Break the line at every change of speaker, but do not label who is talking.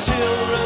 children.